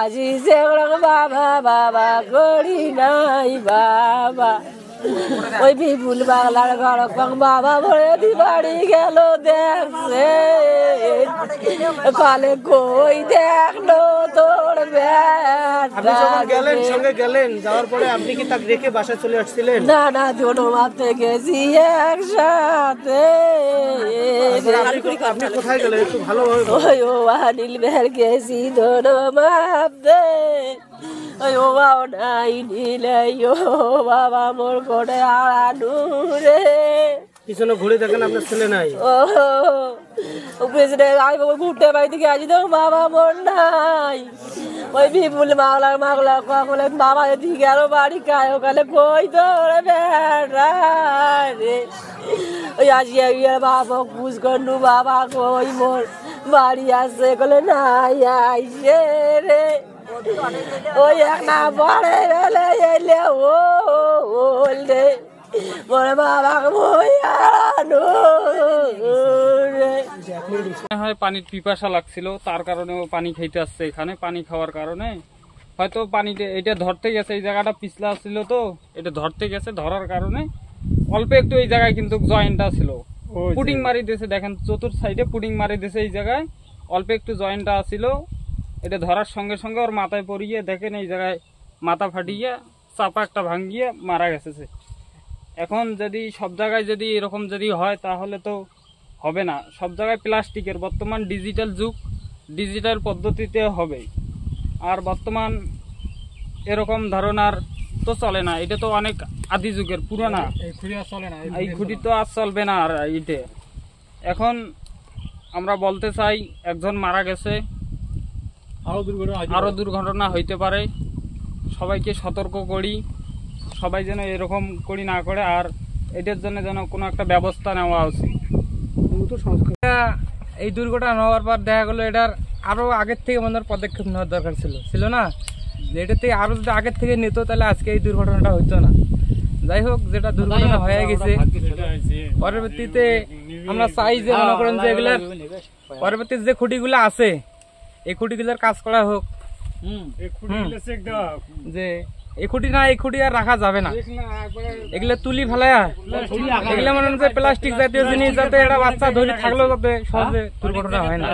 আজি সে বাবা বাবা করি নাই বাবা। ওই বিপুল বাংলার ঘর বাবা ভরে দি বাড়ি গেল দেখে কলে কই দেখল তোর আপনি যখন গেলেন সঙ্গে গেলেন যাওয়ার পরে আপনি কি তাকে রেখে বাসা চলে আসছিলেন? না না দুটো মাপতে গেছি একসাথে। আপনি কোথায় গেলেন? একটু ভালোভাবে ওই ও গেছি ওই ও বাবা নাই নিলে ও বাবা মোর পিছনে ঘুরে দেখেন আপনার ছেলে নাই। ও পেছনে আমি বাবা ঘুরতে বাড়ি থেকে আছি তো বাবা মোর নাই। ওই বিপুল মাগলা মাগলা কখলে বাবা এদিকে গেল বাড়ি কায় ওখানে কই তো বেড়া? ওই আসিয়া গিয়ে বাবা করলু বাবা কই মোর বাড়ি আসছে কলে নাই আইসে রে। ওই এক না পরে বেলে এলে ও ওলে মোরে বাবা মই আনো রে। হয় পানির পিপাসা লাগছিল, তার কারণে ও পানি খেতে আসছে এখানে, পানি খাওয়ার কারণে। হয়তো পানিতে, এটা ধরতে গেছে, এই জায়গাটা পিছলা ছিল তো, এটা ধরতে গেছে, ধরার কারণে। অল্প একটু এই জায়গায় কিন্তু জয়েন্টটা ছিল। পুডিং মারি দিয়েছে দেখেন চতুর্থ সাইডে পুডিং মারি দিয়েছে এই জায়গায়। অল্প একটু জয়েন্টটা ছিল। এটা ধরার সঙ্গে সঙ্গে ওর মাথায় পড়িয়ে দেখেন এই জায়গায় মাথা ফাটিয়ে চাপা একটা ভাঙ্গিয়ে মারা গেছে। এখন যদি সব জায়গায় যদি এরকম যদি হয় তাহলে তো হবে না। সব জায়গায় প্লাস্টিকের বর্তমান ডিজিটাল যুগ ডিজিটাল পদ্ধতিতে হবে আর বর্তমান এরকম ধারণার তো চলে না এটা তো অনেক আদি যুগের পুরানা। এই খুঁটি তো আর চলবে না আর ইটে এখন আমরা বলতে চাই একজন মারা গেছে। আরও দুর্ঘটনা হইতে পারে। সবাইকে সতর্ক করি। সবাই যেন এরকম করি না করে আর এটার জন্য যেন কোনো একটা ব্যবস্থা নেওয়া উচিত। এই দুর্ঘটনা হওয়ার পর দেখা গেলো এটার আরও আগের থেকে মনে পদক্ষেপ নেওয়ার দরকার ছিল। ছিল না? যে এটা থেকে আরও যদি আগের থেকে নিত তাহলে আজকে এই দুর্ঘটনাটা হইতো না। যাই হোক যেটা দুর্ঘটনা হয়ে গেছে পরবর্তীতে আমরা চাই যে মনে করেন যে এগুলার পরবর্তীতে যে খুঁটিগুলো আছে এই খুঁটিগুলোর কাজ করা হোক। যে এই খুঁটি না এই খুঁটি আর রাখা যাবে না। এগুলো তুলি ফেলায়া এগুলো মনে হয় যে প্লাস্টিক জাতীয় জিনিস যাতে এটা বাচ্চা ধরে থাকলেও যাতে সহজে দুর্ঘটনা হয় না।